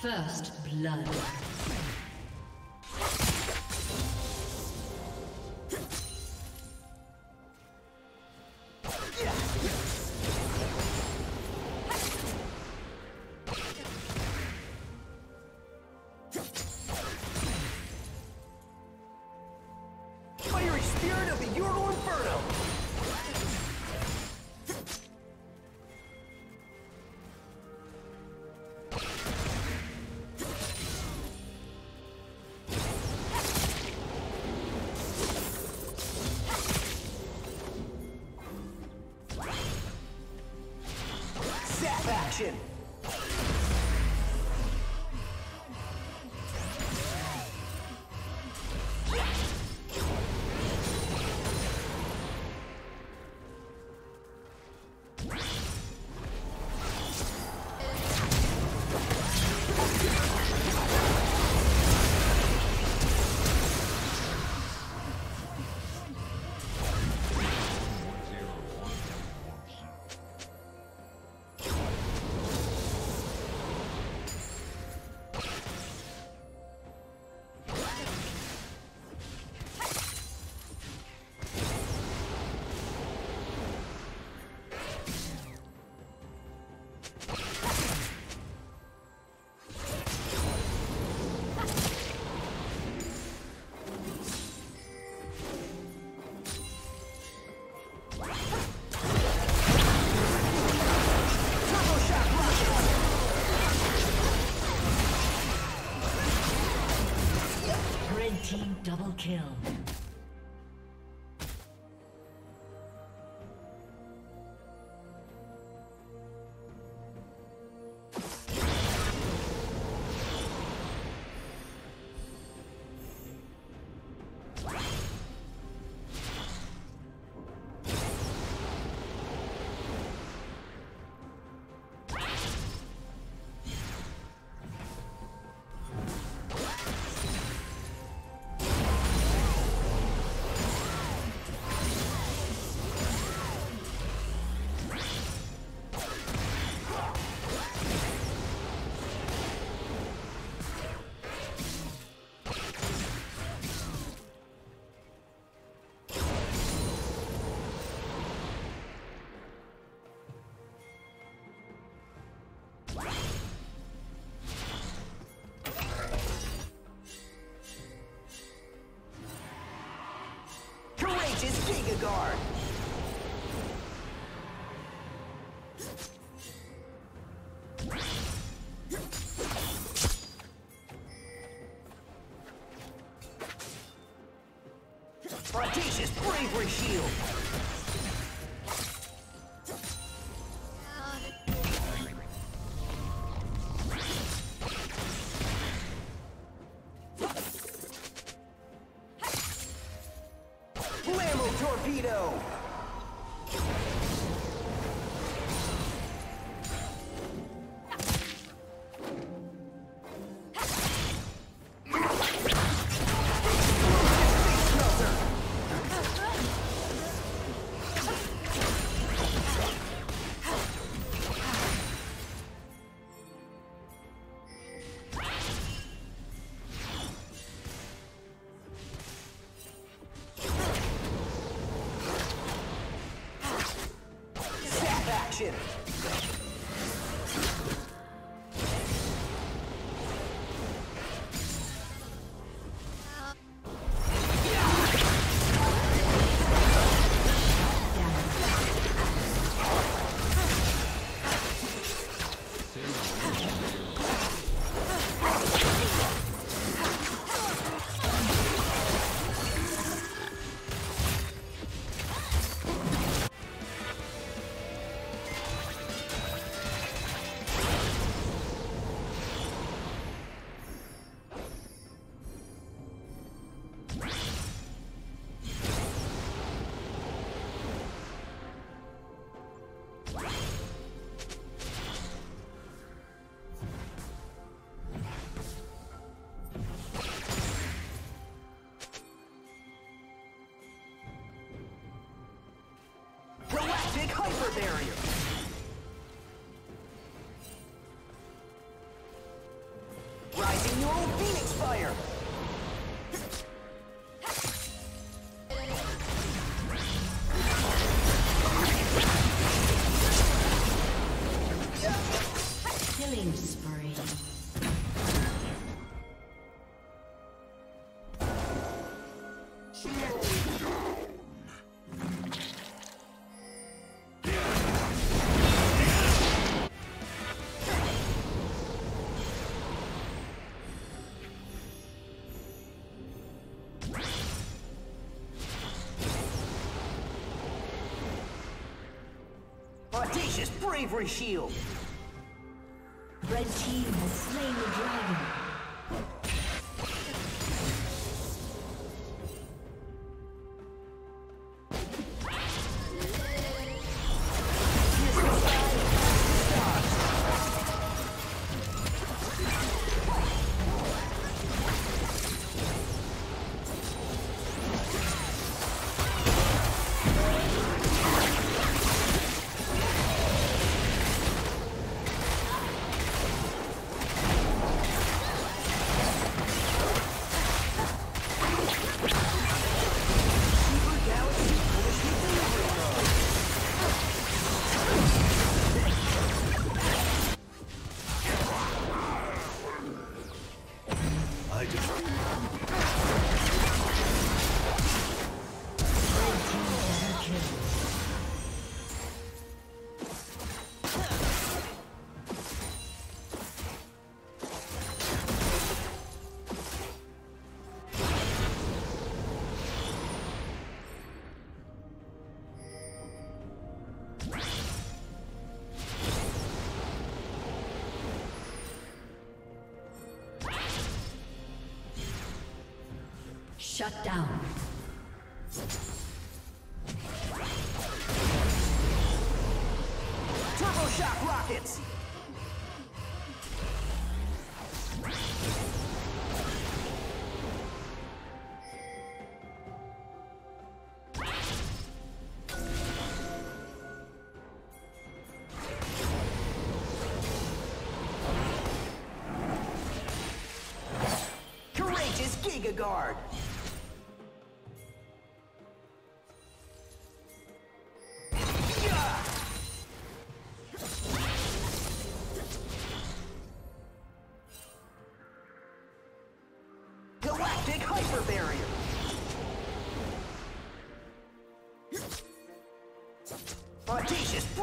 First blood. Kill. precious bravery shield! Lamo torpedo! barrier. Bravery Shield! Red team has slain the dragon. Shut down. Turbo Shock Rockets! Courageous Giga Guard!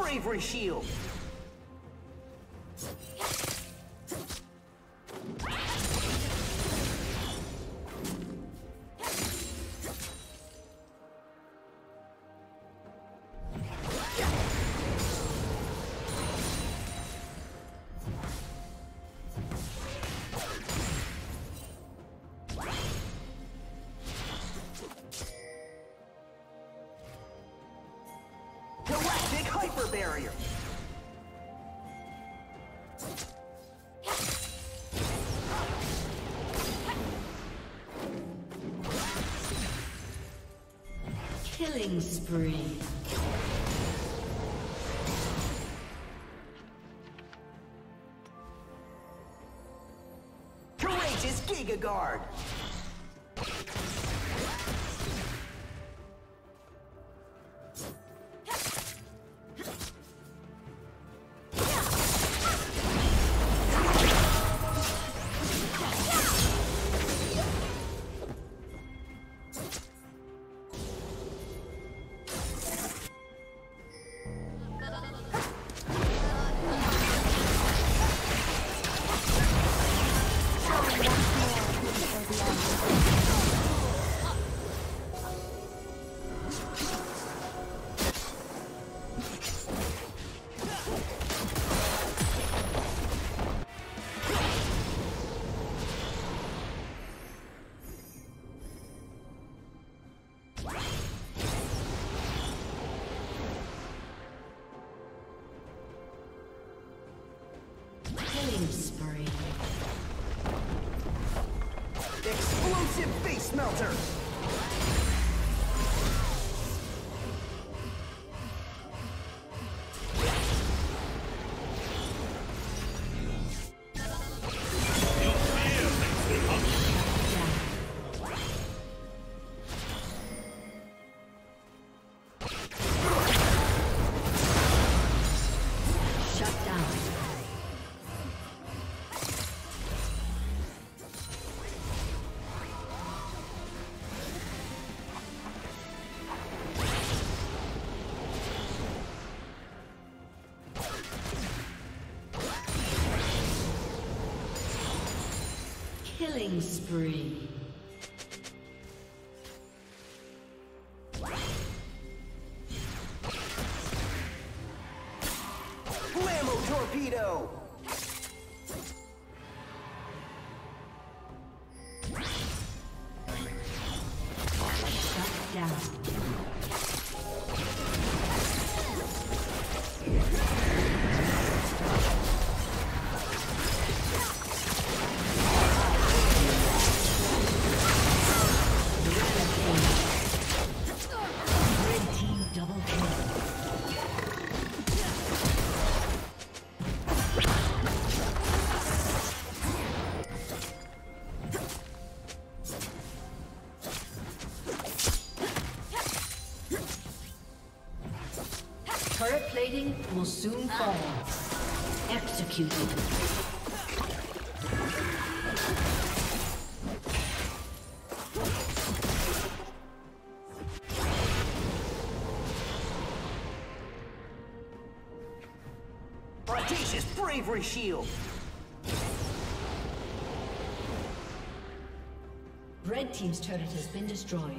Bravery Shield! Barrier! Killing spree. Courageous Giga Guard! Killing spree. Executed. Audacious bravery shield! Red team's turret has been destroyed.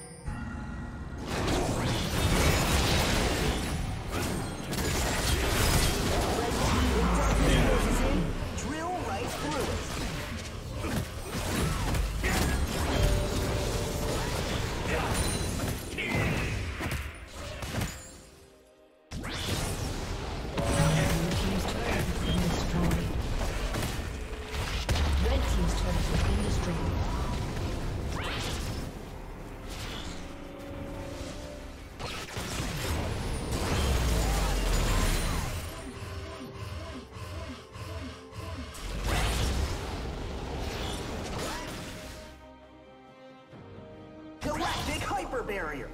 Barrier!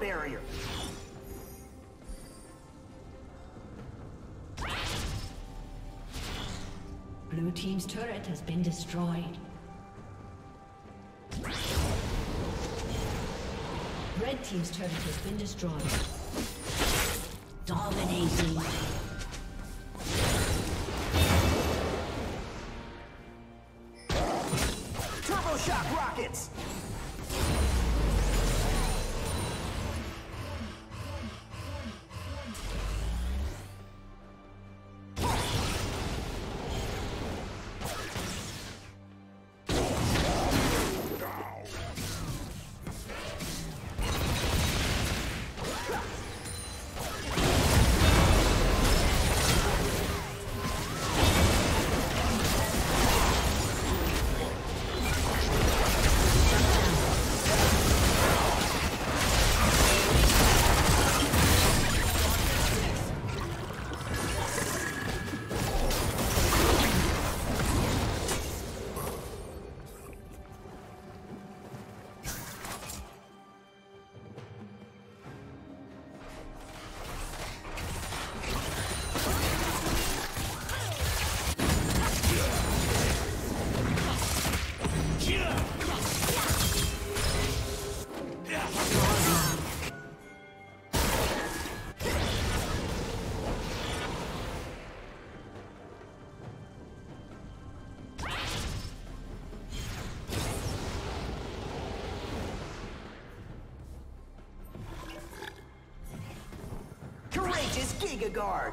Barrier! Blue team's turret has been destroyed. Red team's turret has been destroyed. Dominating. Which is Giga Guard.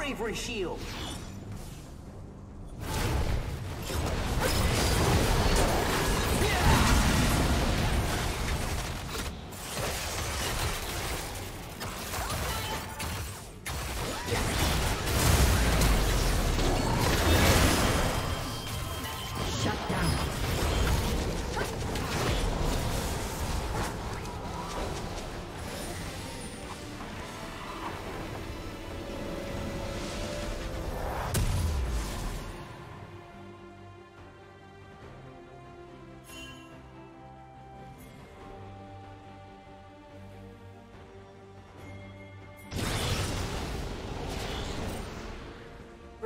bravery shield.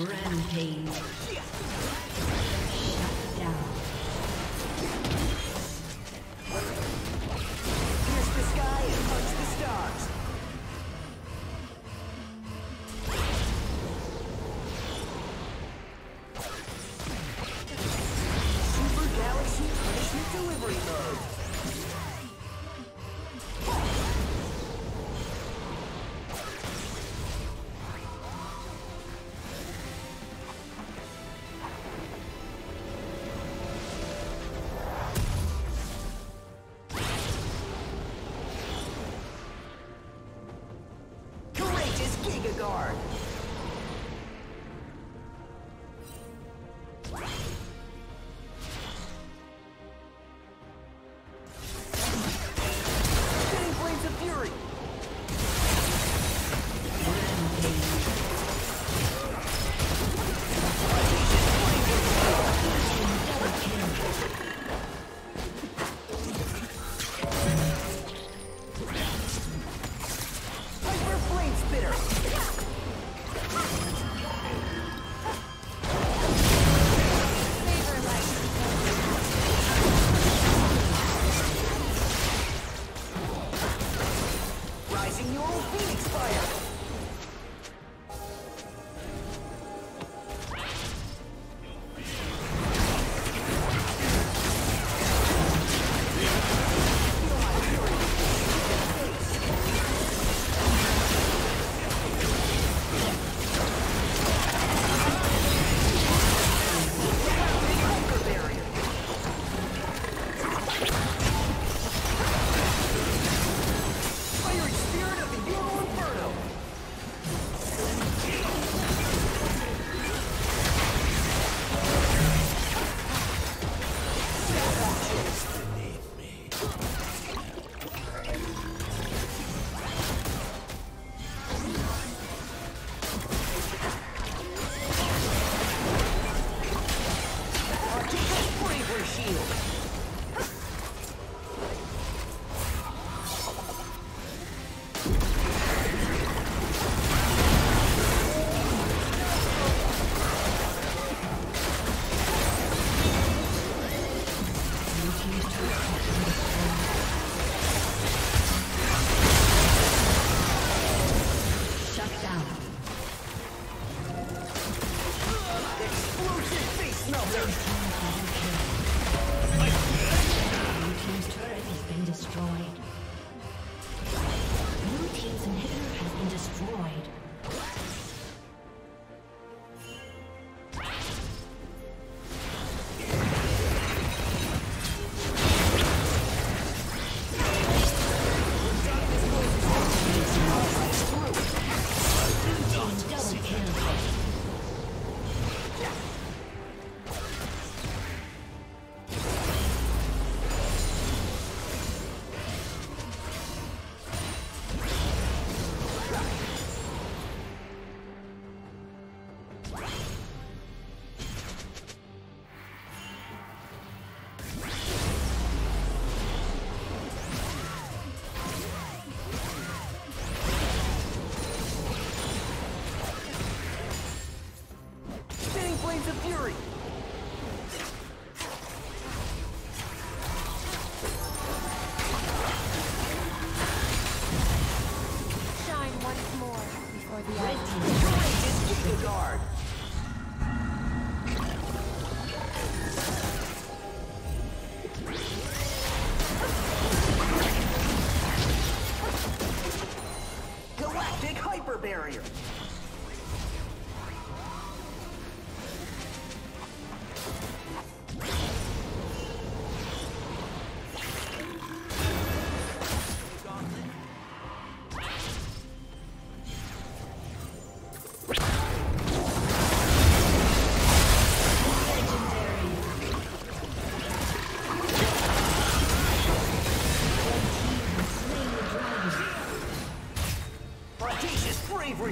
Rampage. guard.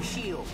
Shield!